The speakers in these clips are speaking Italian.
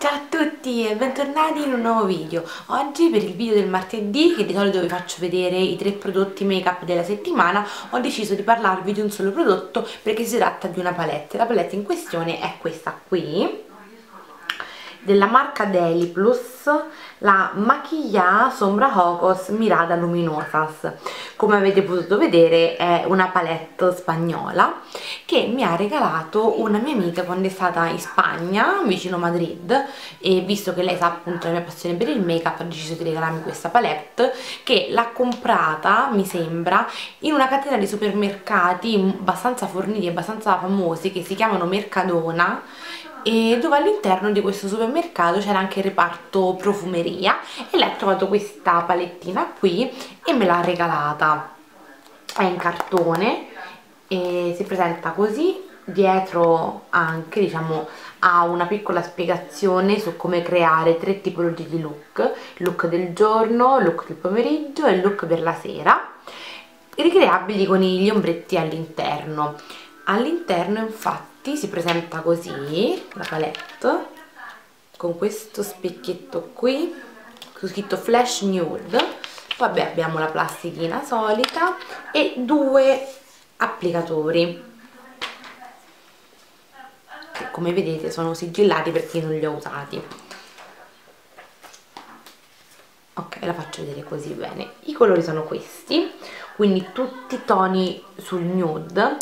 Ciao a tutti e bentornati in un nuovo video. Oggi per il video del martedì, che di solito vi faccio vedere i tre prodotti make up della settimana Ho deciso di parlarvi di un solo prodotto perché si tratta di una palette. La palette in questione è questa qui della marca Deli Plus la Maquilla Sombra Hocos Mirada Luminosas come avete potuto vedere è una palette spagnola che mi ha regalato una mia amica quando è stata in Spagna vicino Madrid e visto che lei sa appunto la mia passione per il make up ha deciso di regalarmi questa palette che l'ha comprata mi sembra in una catena di supermercati abbastanza forniti e abbastanza famosi che si chiamano Mercadona e dove all'interno di questo supermercato c'era anche il reparto profumeria e lei ha trovato questa palettina qui e me l'ha regalata è in cartone e si presenta così dietro anche diciamo ha una piccola spiegazione su come creare tre tipologie di look. Look del giorno, look del pomeriggio e look per la sera ricreabili con gli ombretti all'interno. All'interno infatti si presenta così la palette con questo specchietto qui scritto flash nude poi abbiamo la plastichina solita e due applicatori. Che come vedete sono sigillati perché non li ho usati. Ok la faccio vedere così bene. I colori sono questi quindi tutti toni sul nude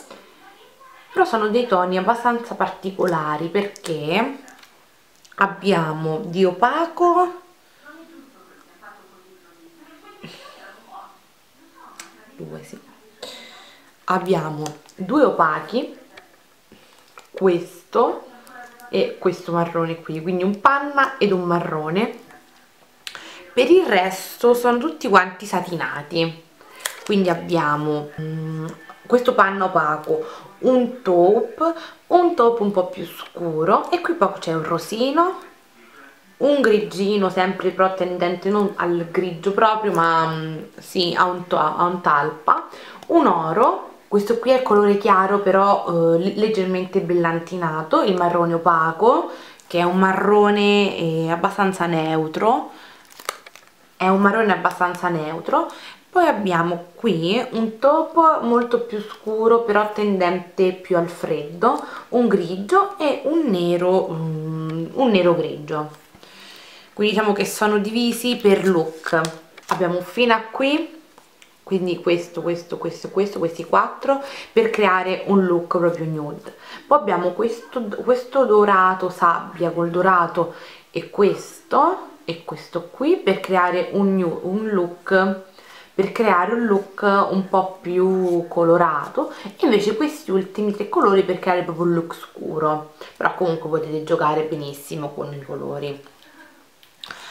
però sono dei toni abbastanza particolari perché abbiamo di opaco due sì. Abbiamo due opachi questo e questo marrone qui quindi un panna ed un marrone. Per il resto sono tutti quanti satinati. Quindi abbiamo mm, questo panno opaco, un taupe, un taupe un po' più scuro e qui poi c'è un rosino, un grigino sempre però tendente non al grigio proprio ma um, sì a un, a un, talpa, un oro, questo qui è il colore chiaro però eh, leggermente brillantinato, il marrone opaco che è un marrone eh, abbastanza neutro, è un marrone abbastanza neutro. Poi abbiamo qui un topo molto più scuro però tendente più al freddo un grigio e un nero um, un nero grigio quindi diciamo che sono divisi per look. Abbiamo fino a qui quindi questo, questo, questo, questo, questi quattro per creare un look proprio nude. Poi abbiamo questo, questo dorato sabbia col dorato e questo e questo qui per creare un, new, un look per creare un look un po' più colorato. E invece questi ultimi tre colori per creare proprio un look scuro. Però comunque potete giocare benissimo con i colori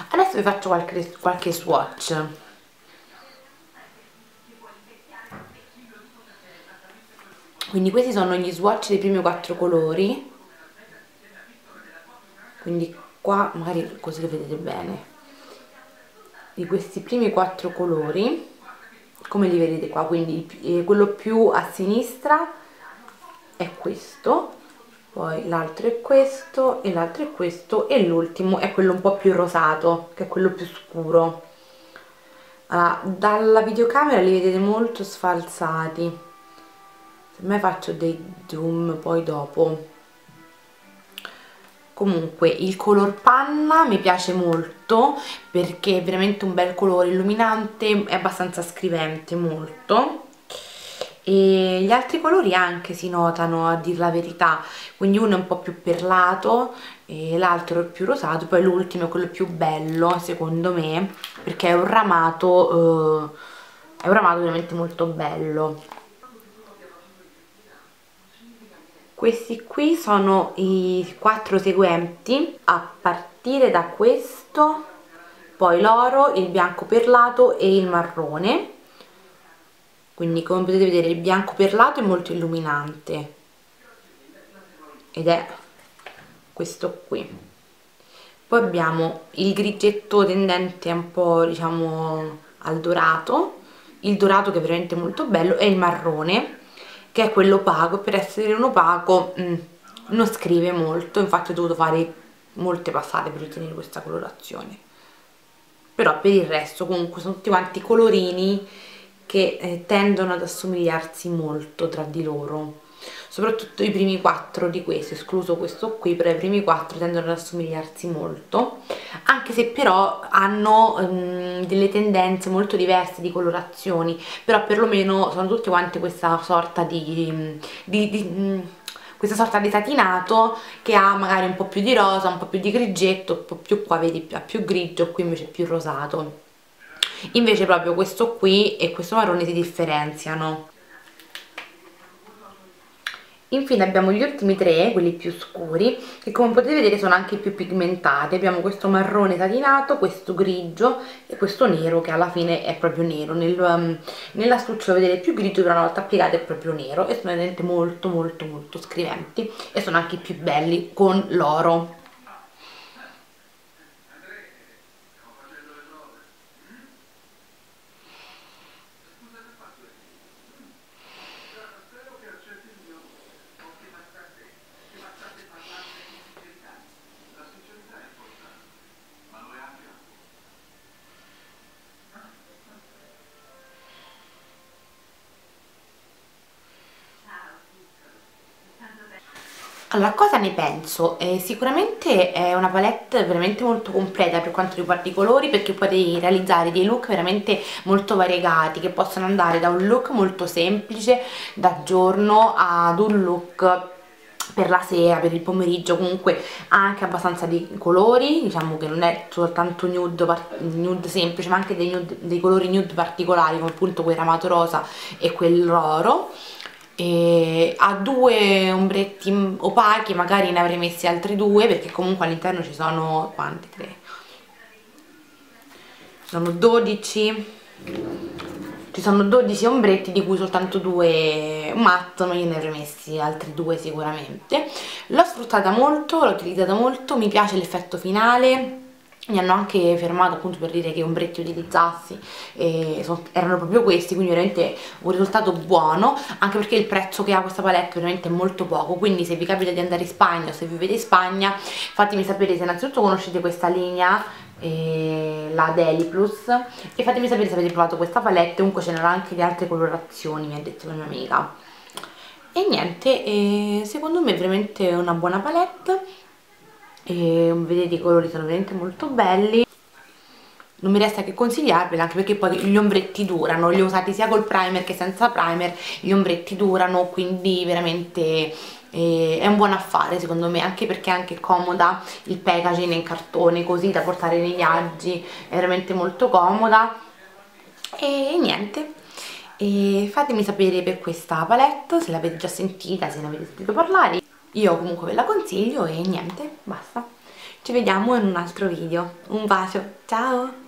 adesso vi faccio qualche, qualche swatch. Quindi questi sono gli swatch dei primi quattro colori. Quindi qua magari così lo vedete bene. Di questi primi quattro colori come li vedete qua? Quindi eh, quello più a sinistra è questo poi l'altro è questo e l'altro è questo e l'ultimo è quello un po' più rosato che è quello più scuro. Allora, dalla videocamera li vedete molto sfalsati. Se me faccio dei zoom poi dopo. Comunque il color panna mi piace molto perché è veramente un bel colore illuminante è abbastanza scrivente molto e gli altri colori anche si notano a dir la verità. Quindi uno è un po' più perlato l'altro è più rosato. Poi l'ultimo è quello più bello secondo me perché è un ramato eh, è un ramato veramente molto bello. Questi qui sono i quattro seguenti. A partire da questo poi l'oro, il bianco perlato e il marrone quindi come potete vedere il bianco perlato è molto illuminante. Ed è questo qui. Poi abbiamo il grigetto tendente un po' diciamo al dorato. Il dorato che è veramente molto bello e il marrone che è quello opaco. Per essere un opaco mh, mm, non scrive molto. Infatti ho dovuto fare molte passate per ottenere questa colorazione. Però per il resto comunque sono tutti quanti colorini che eh, tendono ad assomigliarsi molto tra di loro soprattutto i primi quattro di questo, escluso questo qui, però i primi quattro tendono ad assomigliarsi molto, anche se però hanno um, delle tendenze molto diverse di colorazioni, però perlomeno sono tutte quante questa sorta di, di, di um, questa sorta di satinato che ha magari un po' più di rosa, un po' più di grigetto, un po' più qua vedi ha più grigio, qui invece più rosato. Invece proprio questo qui e questo marrone si differenziano Infine abbiamo gli ultimi tre, quelli più scuri, che come potete vedere sono anche più pigmentati. Abbiamo questo marrone satinato, questo grigio e questo nero che alla fine è proprio nero. Nel, um, nell'astuccio vedete più grigio, però una volta applicato è proprio nero e sono veramente molto molto molto scriventi e sono anche più belli con l'oro. Allora, cosa ne penso? Eh, sicuramente è una palette veramente molto completa per quanto riguarda i colori perché puoi realizzare dei look veramente molto variegati che possono andare da un look molto semplice da giorno ad un look per la sera, per il pomeriggio comunque anche abbastanza di colori, diciamo che non è soltanto nude, nude semplice ma anche dei, nude, dei colori nude particolari come appunto quel ramato rosa e quell'oro e ha due ombretti opachi magari ne avrei messi altri due perché comunque all'interno ci sono quanti? tre. Sono 12 ci sono 12 ombretti di cui soltanto due matte ma io ne avrei messi altri due sicuramente. L'ho sfruttata molto, l'ho utilizzata molto mi piace l'effetto finale mi hanno anche fermato appunto per dire che ombretti utilizzassi e sono, erano proprio questi quindi veramente un risultato buono anche perché il prezzo che ha questa palette veramente è molto poco. Quindi se vi capita di andare in Spagna o se vivete in Spagna fatemi sapere se innanzitutto conoscete questa linea eh, la Deli Plus e fatemi sapere se avete provato questa palette comunque ce n'erano anche di altre colorazioni mi ha detto la mia amica. E niente eh, secondo me è veramente una buona palette e vedete i colori sono veramente molto belli. Non mi resta che consigliarvela anche perché poi gli ombretti durano li ho usati sia col primer che senza primer gli ombretti durano quindi veramente eh, è un buon affare secondo me anche perché è anche comoda il packaging in cartone così da portare nei viaggi è veramente molto comoda. E niente. E fatemi sapere per questa palette se l'avete già sentita, se ne avete sentito parlare io comunque ve la consiglio e niente, basta. Ci vediamo in un altro video. Un bacio, ciao!